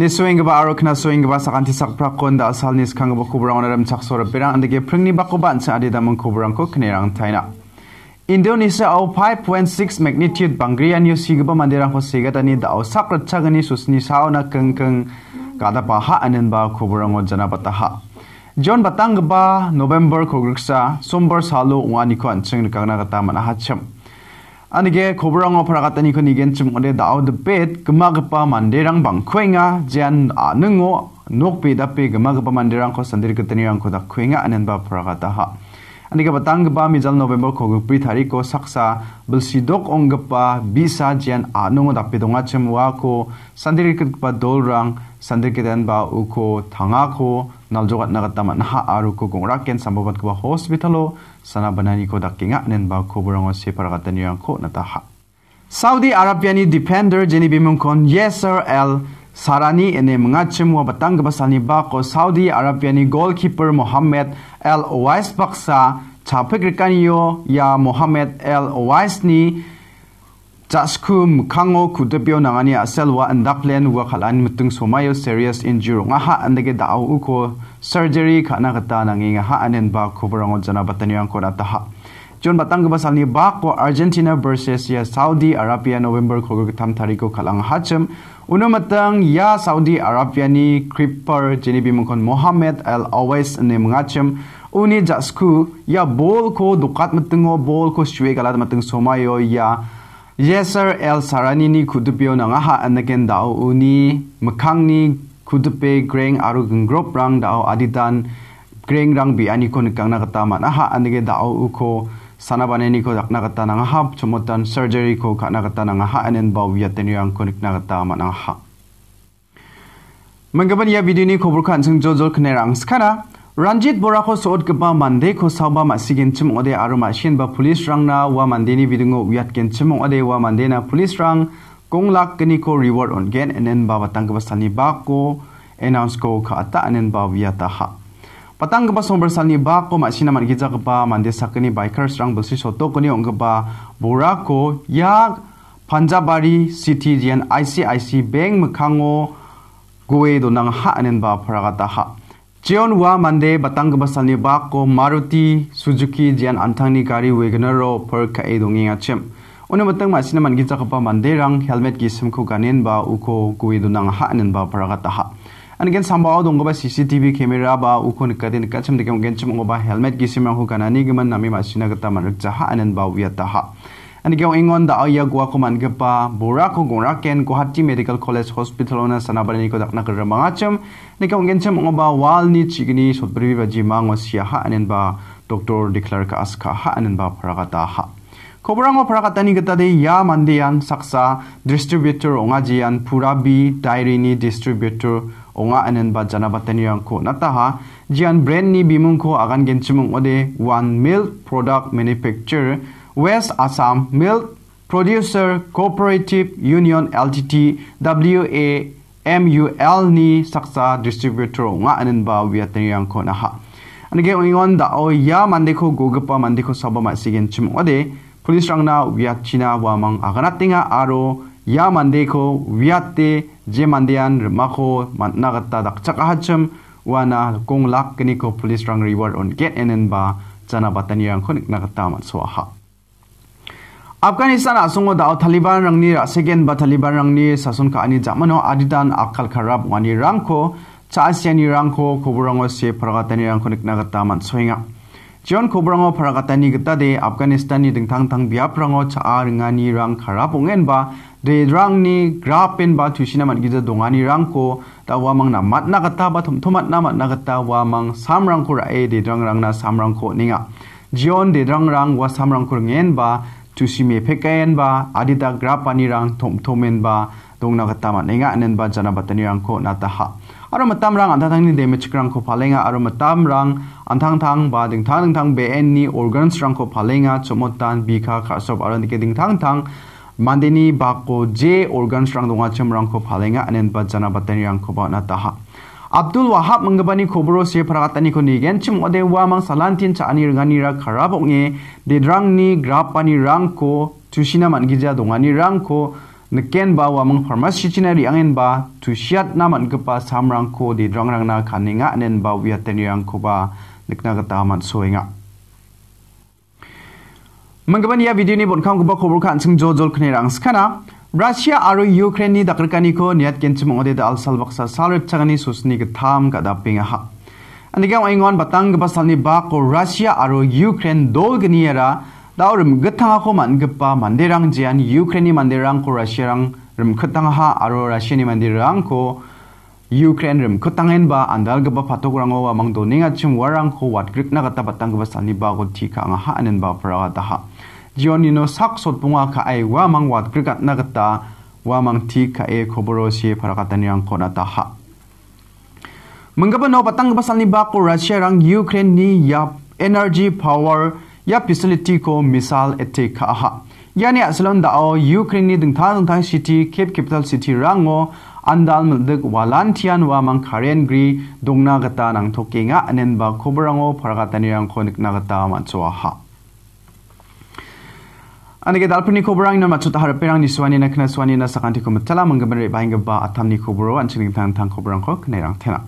ni swing ba aro kna swing ba sakanti sak prakon da asal nis khang ba kubrang ram chak sor berang andege pringni ba ko ban sa adi da mong kubrang ko knerang thaina Indonesia au 5.6 magnitude bangriya new sigba mandirang ko sigatani da au sakrat chagani susni sauna keng keng kada pa ha anen ba kubrang jana bata ha John batang ba November ko griksa sombar salo ngani ko ancheng kagna kata mana hacham Anige kobrang o pragatani ko nigen chum ode dao de pet gemagpa manderang bangkwenga jan anungo nokpe dape gemagpa manderang ko sandir ketani rang ko da kwenga anen ba pragata ha Anige batang ba mijal November ko gupri thari ko saksa belsidok onggpa bisa jan anungo dape donga chum wa ko sandir ketpa dolrang sandir ketan ba uko thangako naljogat nagata manha aru ko gongraken sambabat ko hospitalo sana banani ko dakinga nen ba ko burango se paragata ni ko nataha. Saudi Arabiani defender jeni bimungkon Yasser El Sarani ene mengacem wa batang basani ba ko Saudi Arabiani goalkeeper Mohammed El Owais baksa. Chapek rekaniyo ya Mohammed El Owais ni Jasku mukhango kudabyo nangani asel wa andaklen wa khalan mutung somayo serious injury nga ha andage dao uko surgery khana kata nangi nga ha anen ba kubarango jana batanyang ko na taha John batang ba salni ba ko Argentina versus ya Saudi Arabia November ko tam tariko khalang hacham. Uno matang ya Saudi Arabia ni creeper jeni bimukon Mohammed Al Awais ne mngacham uni jasku ya bol ko dukat matungo bol ko shwe galat matung somayo ya Yeser El Sarani ni kudupyo na nga ha anaken dao uni makang ni kudupe greng aru gengrop rang dao aditan greng rang bi ani ko nikang nakata ma na ha anake dao uko sanabane ni ko dakna kata na nga ha chomotan surgery ko ka nakata na nga ha anen ba wiyaten yang ko nikna kata ma na ha Menggaban ya video ni ko burkan sing jojol knerang skana Ranjit Borako soot gaba mande ko saba masigen chim ode aru mashin ba police rang na wa mande ni bidungo wiat gen chim ode wa mande na police rang kong lak kini ko reward on gen enen ba batang ba sani ba ko announce ko ka ata enen ba wiata ha. Patang ba somber sani ba ko masina man gija mande sakani bikers rang basi soto koni ong ba borako ya Panjabari City Jian ICIC Bank mekhango goe donang ha enen ba paragata ha Jion wa mande batang basal ni bako Maruti Suzuki jian antang ni gari Wagoner ro per ka e dongi ngachem. Ono matang masina man gita kapa mande rang helmet gi simko ganen ba uko gui dunang ha anen ba paragata ha. Anigen sambao dong ba CCTV camera ba uko nikadin kachem de kem genchim ba helmet gi simang ko ganani giman nami masina gata manrik jaha anen ba wiata ha. Ani kau ingon da ayah gua ko man gepa bora ko gora ken hati medical college hospital ona sana bani ko dak nakar mangacem ni kau gencem ngoba wal ni chigni sot brivi ba ji mango sia ha anen ba doktor declare ka aska ha anen ba paragata ha Kobrang o paragata ni gata de ya mandian saksa distributor onga jian purabi diary ni distributor onga anen ba jana batani ko nataha jian brand ni bimung ko agan gencem ode one milk product manufacturer West Assam Milk Producer Cooperative Union LTT WA MUL ni saksa distributor. Nga anin ba wiatani yang ko na ha. Anige ongon da o ya mande ko gogapa mande ko saba ma sigen chim. Ode police rang na wiachina wa mang agana tinga aro ya mande ko wiate je mandian mako nagata dakchaka hacham wana kong lak kini ko police rang reward on get enen ba jana batani yang ko nagata mat so ha Afghanistan asongo dao Taliban rangni rasegen ba Taliban rangni sason ka ani jamano adidan akal kharab wani rangko cha asiani rangko koburango se paragatani rangko nikna gata man soinga. John koburango paragatani gata de Afghanistan ni dingtang tang biap rango cha ringani rang kharab ungen ba de rangni grapen ba tushina man gida dongani rangko da wamang na matna gata ba thumthumat na matna gata wamang samrangko rae de rang rangna samrangko ninga. John de rang rang wa samrangko ngen ba chu si me phe kaen ba adita gra pani rang thom thomen ba dong na kata ma nenga anen ba jana batani rang ko na ta ha aro matam rang antha thang ni de mech krang ko phalenga aro matam rang anthang thang ba ding thang ding thang be en ni organs rang ko phalenga chomot tan bi kha kha sob aro ni ke ding thang thang mandini ba ko je organs rang donga chem rang ko phalenga anen ba jana batani rang ko ba na ta ha Abdul Wahab menggabani kobro si perakatani ko nigen cim ode wa mang salantin ca ani rangani ra karabok nge. De drang ni grapani rang ko tusina man gija dongani rang ko neken ba wamang farmasi china ri angin ba tu siat naman gepa samrang ko di drangrang na kaninga nen ba wiateni rang ko ba. Nikna gata amat soinga Menggaban ya video ni bon kam geba khobor kan sing jojol khne rang Russia aro Ukraine ni dakrkani ko niat kenchim ode da alsal baksa salrep chagani susni ke tham ka da pinga ha batang geba salni ba ko Russia aro Ukraine dol gniera daorim gthanga ko man gepa manderang jian. Ukraine ni manderang ko Russia rang rim khatanga ha aro Russia ni manderang ko Ukraine rim khatangen ba. Andal geba patogrango wa mang doninga chim warang ko wat grik na gata batang geba salni ba ko thika anen ba ha Gionino sak sot punga ka ai wa mang wat grik na gata wa mang thi ka e khoboro si parakatani ang ko na ta ha Menggapa no patang pasal ni bako Russia rang Ukraine ni ya energy power ya facility ko misal attack ka ha. Yani asalon da o Ukraine ni ding thang thang city cape capital city rango andal maldek walantian wa mang karen gri dongna gata nang thokenga anen ba khobarango pharagata ni rang khonik na gata man chwa ha. Anike dalpini kobrang na machuta haraperang ni swani na kna swani na sakanti ko matala manggaban re bahingga ba atam ni kobro anchining tang tang kobrang ko knerang tena.